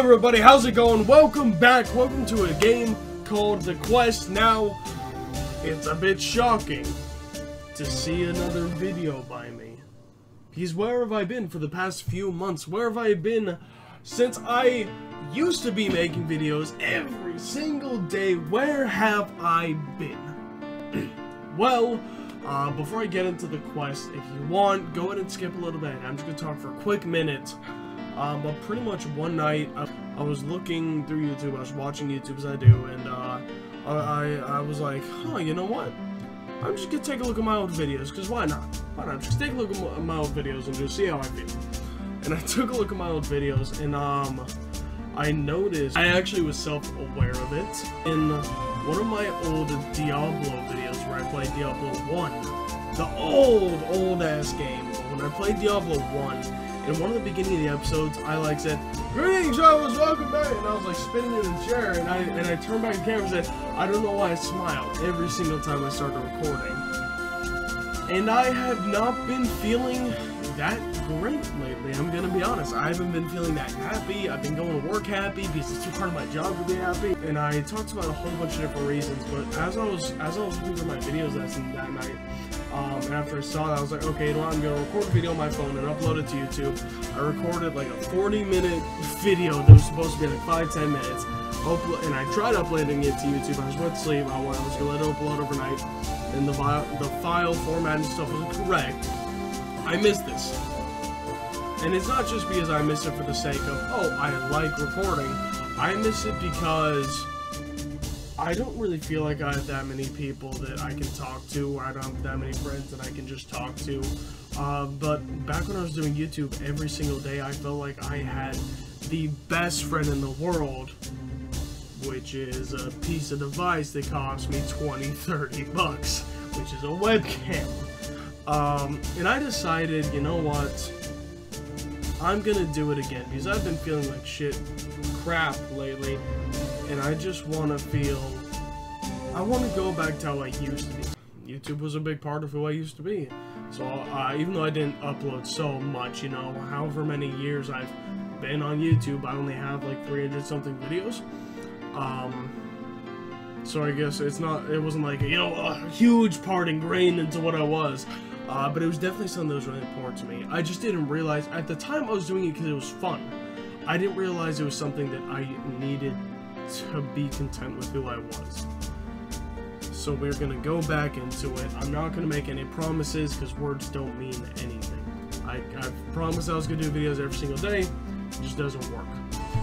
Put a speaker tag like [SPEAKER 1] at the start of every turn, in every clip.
[SPEAKER 1] everybody, how's it going? Welcome back, welcome to a game called The Quest. Now, it's a bit shocking to see another video by me. Because where have I been for the past few months? Where have I been since I used to be making videos every single day? Where have I been? well, uh, before I get into the quest, if you want, go ahead and skip a little bit. I'm just going to talk for a quick minute um, but pretty much one night, I, I, was looking through YouTube, I was watching YouTube as I do, and uh, I, I was like, huh, you know what? I'm just gonna take a look at my old videos, because why not? Why not? Just take a look at my old videos and just see how I feel. And I took a look at my old videos, and um, I noticed, I actually was self-aware of it, in one of my old Diablo videos where I played Diablo 1, the old, old-ass game, when I played Diablo 1, in one of the beginning of the episodes, I like said, "Greetings, was welcome back," and I was like spinning in the chair, and I and I turned back the camera and said, "I don't know why I smile every single time I start recording." And I have not been feeling that great lately. I'm gonna be honest. I haven't been feeling that happy. I've been going to work happy because it's too part of my job to be happy. And I talked about a whole bunch of different reasons. But as I was as I was looking through my videos that night, um, and after I saw that, I was like, okay, you know what? I'm gonna record a video on my phone and upload it to YouTube. I recorded like a 40 minute video that was supposed to be like 5 10 minutes. And I tried uploading it to YouTube. I was went to sleep. I was gonna let it upload overnight, and the, the file format and stuff was correct. I missed this. And it's not just because I miss it for the sake of, oh, I like recording. I miss it because I don't really feel like I have that many people that I can talk to, or I don't have that many friends that I can just talk to. Uh, but back when I was doing YouTube every single day, I felt like I had the best friend in the world, which is a piece of device that cost me 20, 30 bucks, which is a webcam. Um, and I decided, you know what? I'm gonna do it again because I've been feeling like shit crap lately and I just want to feel. I want to go back to how I used to be. YouTube was a big part of who I used to be. So uh, even though I didn't upload so much, you know, however many years I've been on YouTube, I only have like 300 something videos. Um, so I guess it's not, it wasn't like, you know, a huge part ingrained into what I was. Uh, but it was definitely something that was really important to me. I just didn't realize, at the time I was doing it because it was fun. I didn't realize it was something that I needed to be content with who I was. So we're gonna go back into it. I'm not gonna make any promises because words don't mean anything. I, I've promised I was gonna do videos every single day. It just doesn't work.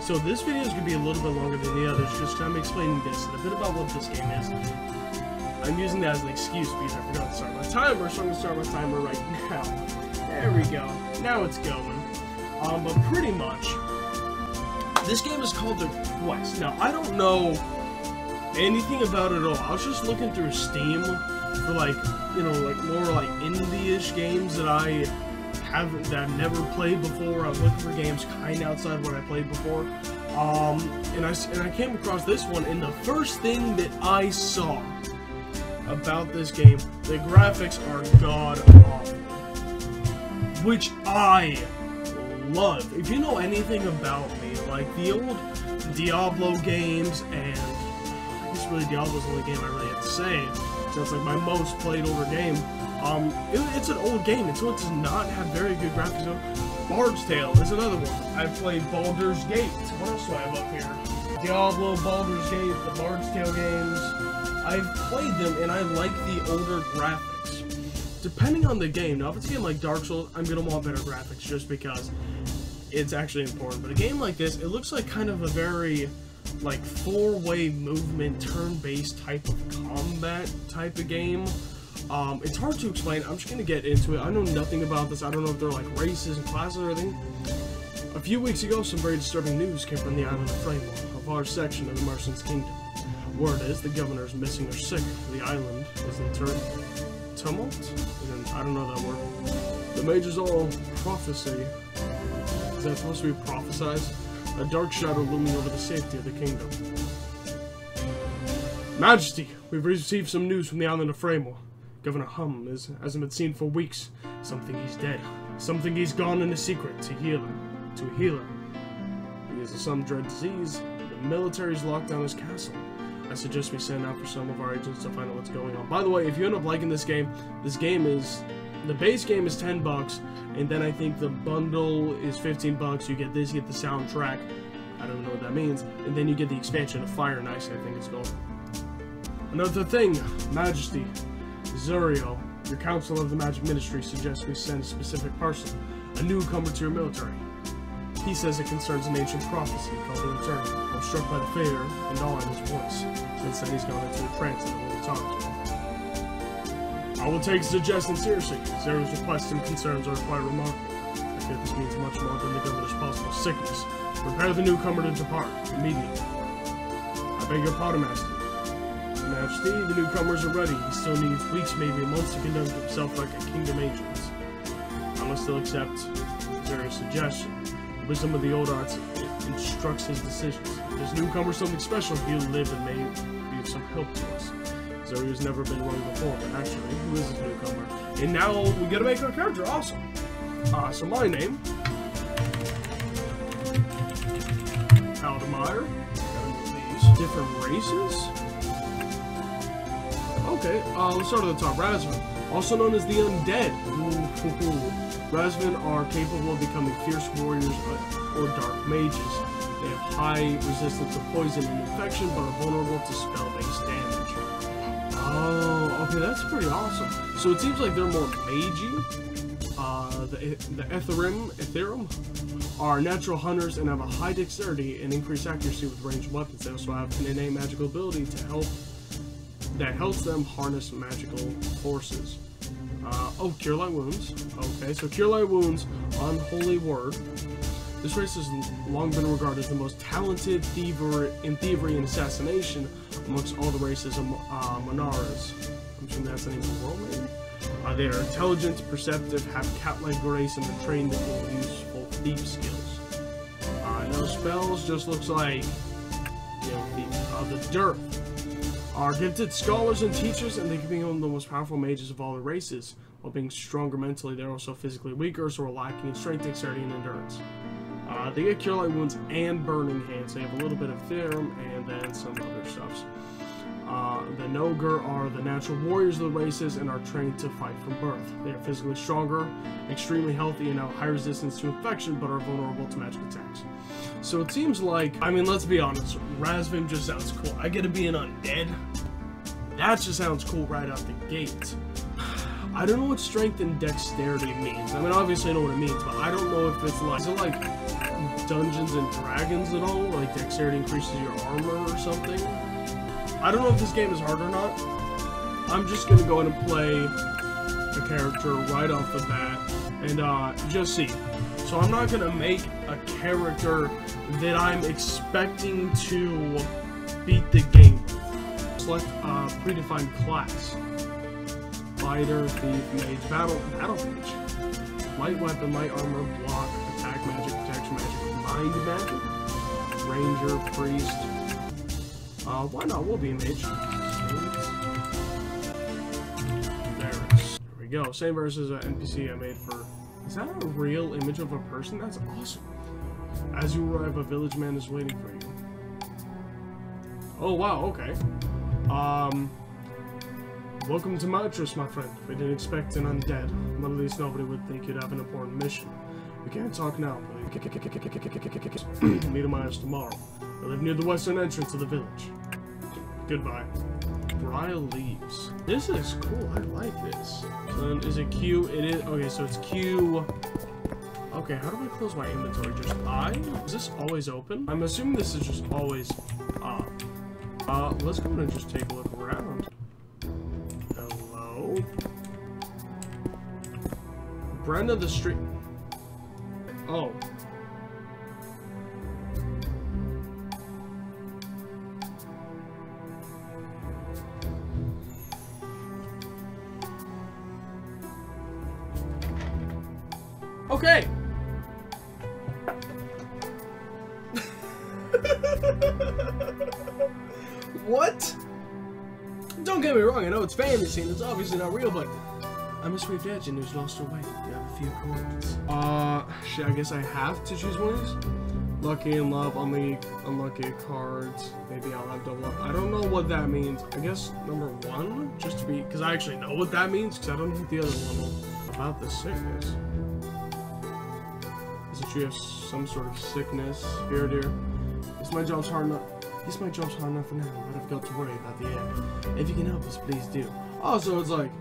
[SPEAKER 1] So this video is gonna be a little bit longer than the others, just I'm explaining this and a bit about what this game is. I'm using that as an excuse because I forgot to start my timer, so I'm gonna start my timer right now. There we go. Now it's going. Um, but pretty much, this game is called The Quest. Now, I don't know anything about it at all. I was just looking through Steam for like, you know, like more like indie-ish games that I haven't, that I've never played before. I was looking for games kind of outside what I played before. Um, and I, and I came across this one, and the first thing that I saw about this game, the graphics are god-awful. Which I love. If you know anything about me, like the old Diablo games, and really Diablo's the only game I really have to say, so it's like my most played older game. Um, it, it's an old game, and so it does not have very good graphics. Bard's Tale is another one. I've played Baldur's Gate. What else do I have up here? Diablo, Baldur's Gate, the Bard's Tale games. I've played them, and I like the older graphics depending on the game. Now, if it's a game like Dark Souls, I'm gonna want better graphics just because it's actually important. But a game like this, it looks like kind of a very like four-way movement, turn-based type of combat type of game. Um, it's hard to explain. I'm just gonna get into it. I know nothing about this. I don't know if they're like races and classes or anything. A few weeks ago, some very disturbing news came from the island of Fraymore, a large section of the Merchant's Kingdom. Word is the governor is missing or sick. The island is in tumult? I don't know that word. The mages all prophecy is that supposed to be prophesize? A dark shadow looming over the safety of the kingdom. Majesty, we've received some news from the island of Fraymore. Governor Hum is, hasn't been seen for weeks. Something he's dead. Something he's gone in a secret to heal him. To heal him. has some dread disease. The military's locked down his castle. I suggest we send out for some of our agents to find out what's going on. By the way, if you end up liking this game, this game is the base game is 10 bucks, and then I think the bundle is 15 bucks. You get this, you get the soundtrack. I don't know what that means, and then you get the expansion of Fire and Ice. I think it's called. Another thing, Majesty, Zurio, your Council of the Magic Ministry suggests we send a specific person, a newcomer to your military. He says it concerns an ancient prophecy called the Return. I'm struck by the fear and awe in his voice. Since then, he's gone into a trance and only talks to me. I will take suggestion seriously. Zero's requests and concerns are quite remarkable. I fear this means much more than the governor's possible sickness. Prepare the newcomer to depart immediately. I beg your pardon, Master. Majesty, the newcomers are ready. He still needs weeks, maybe months to conduct himself like a kingdom agent. I must still accept Zero's suggestion. The wisdom of the old arts instructs his decisions. If this newcomer is something special, he'll live and may be of some help to us. Zuri has never been one before, but actually, who is this newcomer? And now we gotta make our character awesome. Uh, so my name, Aldemeyer. Different races. Okay, uh, let's start at the top. Razvan, also known as the Undead. Razvan are capable of becoming fierce warriors or dark mages. They have high resistance to poison and infection, but are vulnerable to spell-based pretty awesome. So it seems like they're more magey. Uh, the, the Etherim, Etherim are natural hunters and have a high dexterity and increased accuracy with ranged weapons. They also have an innate magical ability to help that helps them harness magical forces. Uh, oh, Cure Light Wounds. Okay, so Cure Light Wounds, Unholy Word. This race has long been regarded as the most talented thiever in thievery and assassination amongst all the races of uh, Monaras. Of the world, maybe? Uh, they are intelligent, perceptive, have cat-like grace, and are trained in useful thief skills. Uh, no spells, just looks like, you know, the, uh, the dirt are gifted scholars and teachers, and they can become the most powerful mages of all the races. While being stronger mentally, they're also physically weaker, so are lacking in strength, dexterity, and endurance. Uh, they get Cure Light Wounds and Burning Hands. They have a little bit of Theorem and then some other stuffs. Uh, the Nogur are the natural warriors of the races and are trained to fight from birth. They are physically stronger, extremely healthy, and have high resistance to infection, but are vulnerable to magic attacks. So it seems like, I mean, let's be honest, Razvan just sounds cool. I get to be an undead. That just sounds cool right out the gate. I don't know what strength and dexterity means. I mean, obviously I know what it means, but I don't know if it's like, is it like Dungeons and Dragons at all? Like dexterity increases your armor or something? I don't know if this game is hard or not. I'm just gonna go ahead and play a character right off the bat and uh, just see. So I'm not gonna make a character that I'm expecting to beat the game. Select a predefined class. Fighter, thief, mage, battle, battle mage. Light weapon, light armor, block, attack magic, protection magic, mind magic, ranger, priest. Uh, why not? We'll be a mage. There. There we go. Same versus an NPC I made for is that a real image of a person? That's awesome. As you arrive, a village man is waiting for you. Oh, wow, okay. Um, welcome to Matris, my friend. We didn't expect an undead, but at least nobody would think you'd have an important mission. We can't talk now, please. Meet house tomorrow. I live near the western entrance of the village. Goodbye. Dry leaves. This is cool. I like this. So is it Q? It is. Okay, so it's Q. Okay, how do I close my inventory? Just I? Is this always open? I'm assuming this is just always up. Uh, let's go and just take a look around. Hello? Brenda the street. Oh. It's and it's obviously not real, but I'm a swift agent who's lost her way. You have a few coins? Uh, shit, I guess I have to choose one of these? Lucky in love, unlucky, unlucky cards. Maybe I'll have double up. I don't know what that means. I guess number one, just to be, because I actually know what that means, because I don't know the other one will. About the sickness. Is it you have some sort of sickness? Here, dear. Is my job's hard enough? Yes, my job's hard enough for now, but I've got to worry about the end. If you can help us, please do. Oh, so it's like,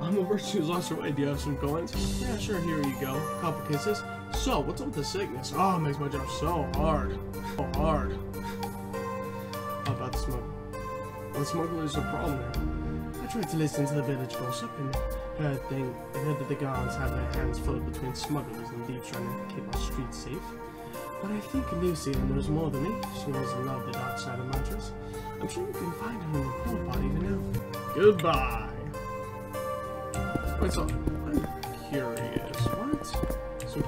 [SPEAKER 1] I'm a virtue who's lost her way. Do you have some coins? Yeah, sure, here you go. Couple kisses. So, what's up with the sickness? Oh, it makes my job so hard. So hard. How about the smuggler? Well, the smuggler's a problem there. I tried to listen to the village gossip and heard, thing, and heard that the guards have their hands full between smugglers and thieves trying to keep our streets safe. But I think Lucy knows more than me. She knows and love the dark side of Montrose. I'm sure you can find her in the pool pot even now. Goodbye. Wait, so I'm curious. What? So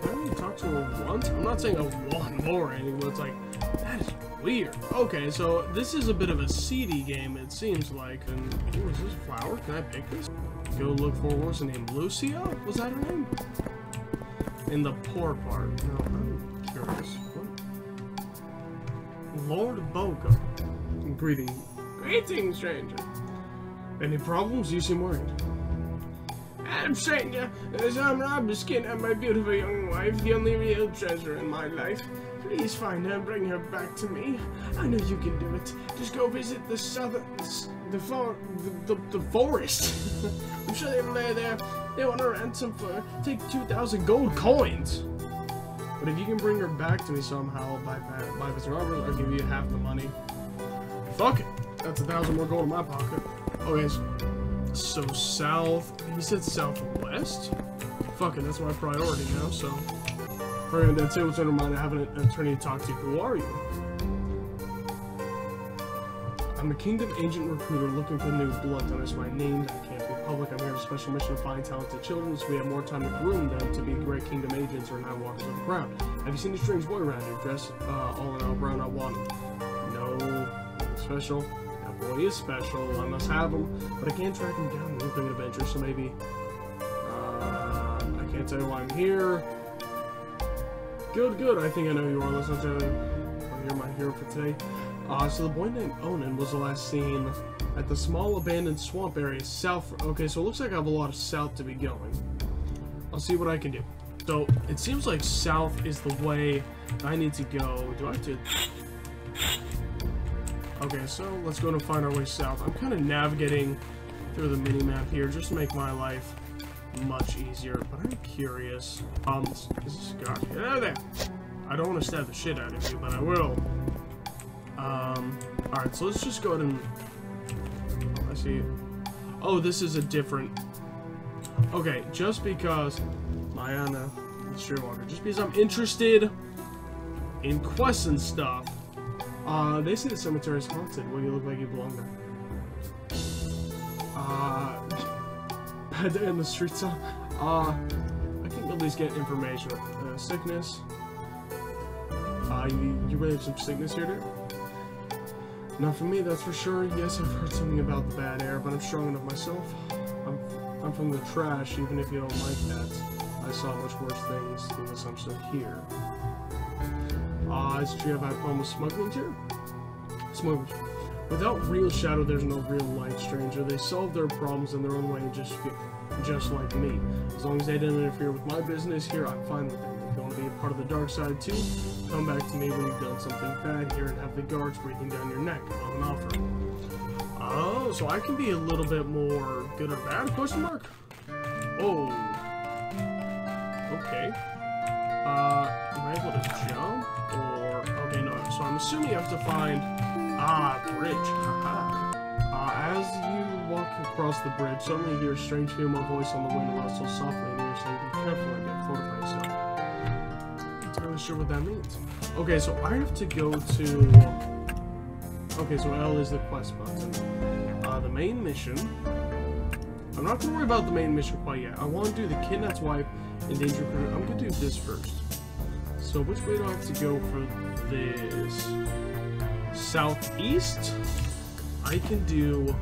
[SPEAKER 1] can I only talk to her once? I'm not saying a one more or anything, it's like that is weird. Okay, so this is a bit of a seedy game, it seems like. And ooh, is this flower? Can I pick this? Go look for a horse name? Lucia? Was that her name? In the poor part. No, I'm curious. What? Lord Boga. Greeting. Greeting, stranger. Any problems? You seem worried. I'm stranger, uh, as I'm skin of my beautiful young wife, the only real treasure in my life. Please find her and bring her back to me. I know you can do it. Just go visit the southern, the for, the, the, the forest. I'm sure they a there. They want a ransom for take 2,000 gold coins. But if you can bring her back to me somehow by by this robber, I'll give you half the money. Fuck it. That's a thousand more gold in my pocket. Okay, so, so south. He said southwest. Fucking, that's my priority now. So, Friend, that's it. What's under mind? I have an attorney to talk to. Who are you? I'm a Kingdom agent recruiter looking for new blood to understand my name. That can't be public. I'm here on a special mission to find talented children so we have more time to groom them to be great Kingdom agents or not walkers of the crown. Have you seen a strange boy around here dressed uh, all in all brown? I want him. No. Special. Boy is special. I must have him. But I can't track him down. We're doing adventure, so maybe... Uh, I can't tell you why I'm here. Good, good. I think I know you are. Let's not tell you're my hero for today. Uh, so the boy named Onan was the last seen at the small abandoned swamp area south. Okay, so it looks like I have a lot of south to be going. I'll see what I can do. So it seems like south is the way I need to go. Do I have to? Okay, so let's go and find our way south. I'm kind of navigating through the mini map here just to make my life much easier. But I'm curious. Um, is this guy? Yeah, there. I don't want to stab the shit out of you, but I will. Um, alright, so let's just go ahead and... Oh, I see. Oh, this is a different... Okay, just because... Mayana, Streetwalker, just because I'm interested in quests and stuff, uh, they say the cemetery is haunted. Well, you look like you belong there. Uh, Bad in the streets, uh, I can at least get information. Uh, sickness. Uh, you, you really have some sickness here, dude? Not for me, that's for sure. Yes, I've heard something about the bad air, but I'm strong enough myself. I'm, I'm from the trash, even if you don't like that. I saw much worse things, unless I'm still here. I've had problems smuggling too? Smugglers. Without real shadow, there's no real light, stranger. They solve their problems in their own way, just just like me. As long as they didn't interfere with my business here, I'm fine with them. If you want to be a part of the dark side too, come back to me when you've done something bad here and have the guards breathing down your neck. I'm an offer. Oh, so I can be a little bit more good or bad? Question mark. Oh. Okay. Uh, am I able to jump? Or, okay, no, so I'm assuming you have to find, ah, bridge, haha. Uh, as you walk across the bridge, suddenly you hear a strange female voice on the wind rustle softly in your ear saying, be careful and get fortify yourself. Not really sure what that means. Okay, so I have to go to, okay, so L is the quest button. Uh, the main mission, I'm not to worry about the main mission quite yet. I want to do the kidnapped wife endangered. I'm to do this first. So which way do I have to go for this? Southeast? I can do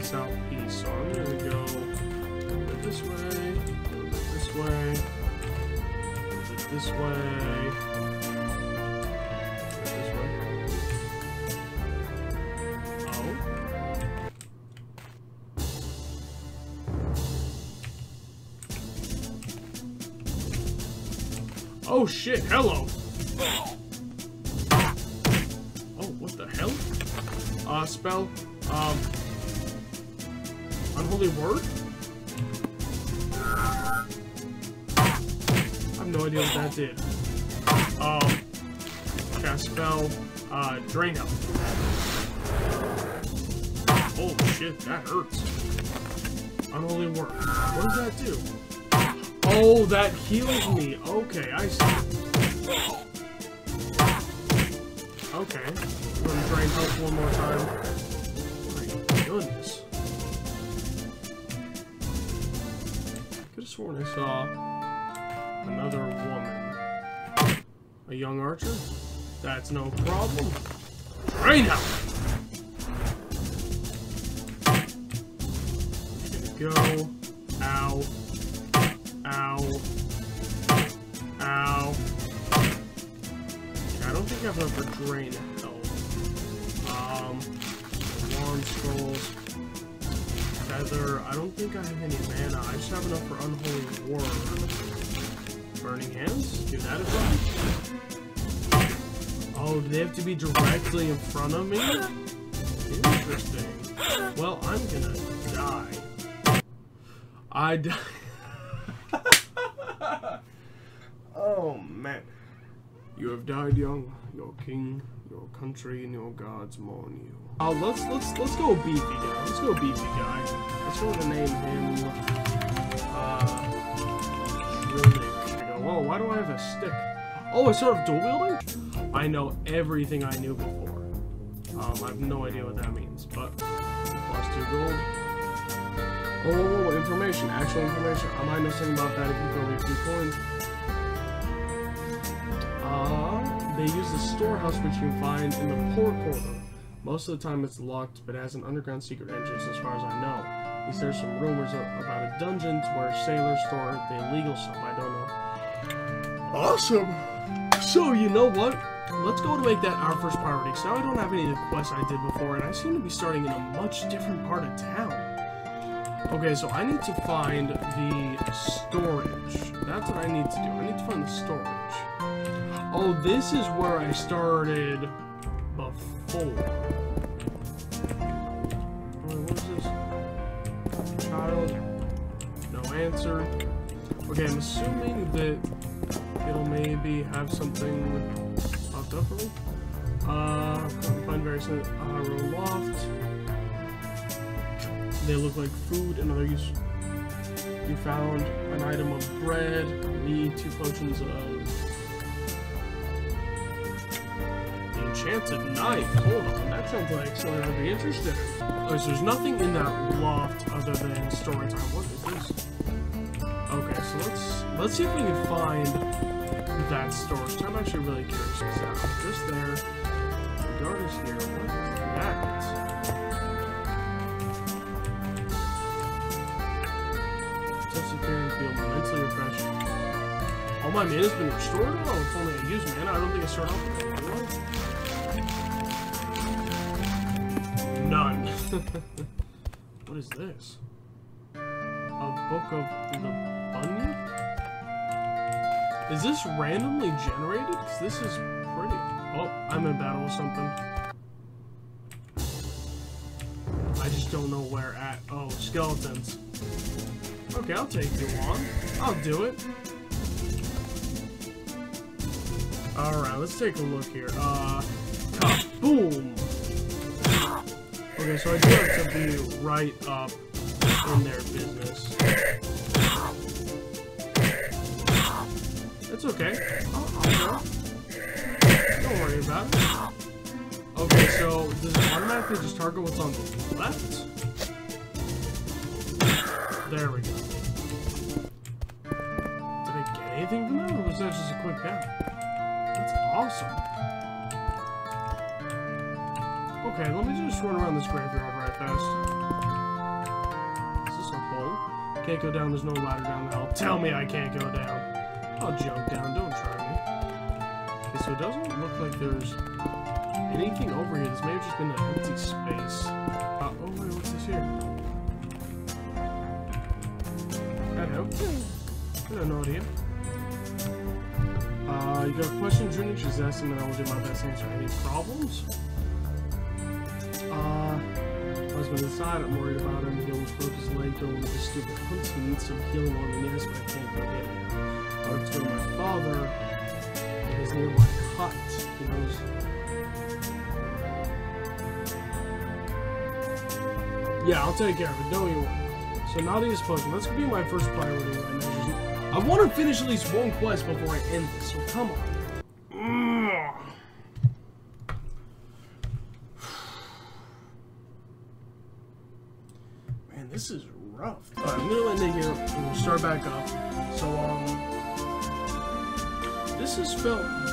[SPEAKER 1] southeast. So I'm to go this way, this way, this way. Oh shit, hello! Oh, what the hell? Uh, spell, um... Unholy word? I have no idea what that did. Um, cast spell, uh, health. Oh shit, that hurts. Unholy word. What does that do? Oh, that heals me. Okay, I see. Okay. I'm gonna drain health one more time. My goodness. Could have sworn I saw another woman. A young archer? That's no problem. Drain health! Go. I don't think I have enough for drain health. Um, alarm scrolls. Feather. I don't think I have any mana. I just have enough for unholy word. Burning hands. Do that as well. Oh, do they have to be directly in front of me? Interesting. Well, I'm gonna die. I die. oh man. You have died young. Your king, your country, and your gods mourn you. Oh, let's let's let's go beefy guy. Let's go beefy guy. Let's go to name him. Uh. Whoa, why do I have a stick? Oh, it's sort of dual wielding. I know everything I knew before. Um, I have no idea what that means, but plus two gold. Oh, information, actual information. Am I something about that if you throw me two coins. They use the storehouse which you can find in the port quarter. Most of the time it's locked, but has an underground secret entrance as far as I know. At least there's some rumors about a dungeon where sailors store the illegal stuff. I don't know. Awesome! So, you know what? Let's go to make that our first priority. Because now I don't have any of the quests I did before, and I seem to be starting in a much different part of town. Okay, so I need to find the storage. That's what I need to do. I need to find the storage. Oh, this is where I started before. Wait, what is this? Child. No answer. Okay, I'm assuming that it'll maybe have something popped up for me. Uh, find various uh, loft. They look like food and other use. You found an item of bread, meat, two potions of enchanted knife. Hold on, that sounds like something I'd be interested in. Okay, so there's nothing in that loft other than story time. What is this? Okay, so let's let's see if we can find that storage. I'm actually really curious because just there. The guard is here. What is that? mentally refreshed. All my mana's been restored? Oh, if only I use mana. I don't think I start off what is this? A book of the Bunyip? Is this randomly generated? This is pretty... Oh, I'm in battle with something. I just don't know where at. Oh, skeletons. Okay, I'll take you on. I'll do it. Alright, let's take a look here. Uh, boom. Okay, so I do have to be right up in their business. It's okay. I'll, I'll. Don't worry about it. Okay, so does it automatically just target what's on the left? There we go. Did I get anything from that, or was that just a quick down? That's awesome. Okay, let me just run around this graveyard right fast. Is this a hole? Can't go down, there's no ladder down the hall. Tell me I can't go down. I'll jump down, don't try me. Okay, so it doesn't look like there's anything over here. This may have just been an empty space. Uh, oh wait, what's this here? Hello. No idea. Uh, you got a question, Junior? She's asking and I will do my best to answer any problems. Husband inside, I'm worried about him. He almost broke his leg with the stupid hunts. He needs some healing on the knees, but I can't go get it. Would go to my father. It is near my hut. He knows. Yeah, I'll take care of it. Don't you worry. So Nadia's pushing. That's gonna be my first priority right now. I want to finish at least one quest before I end this. So come on. Back up. So, um, this has felt